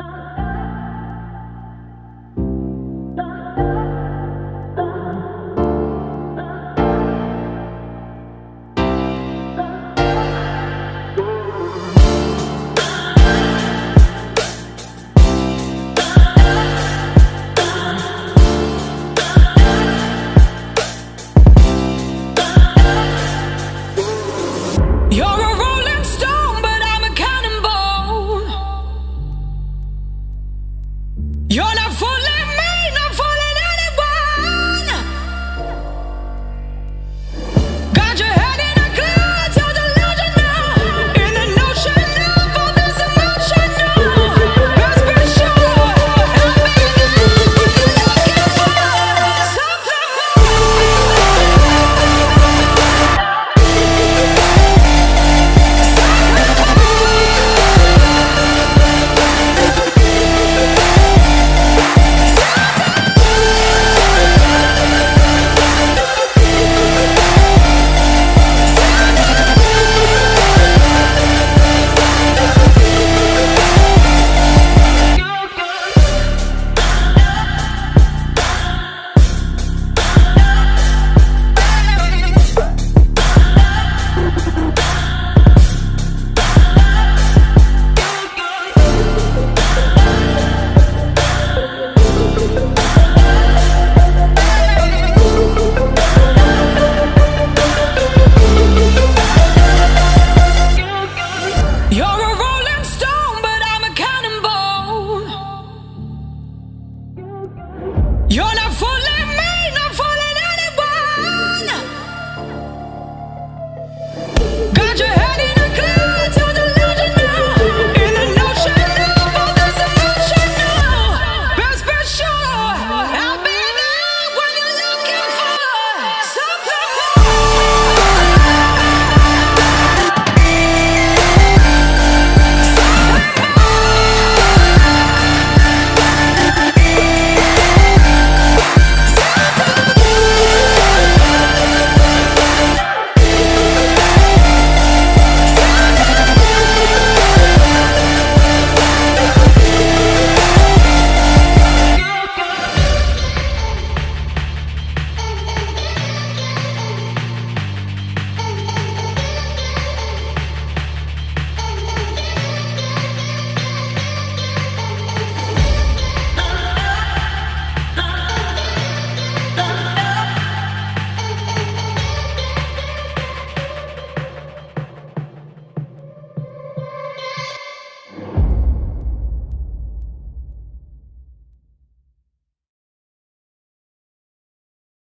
Oh.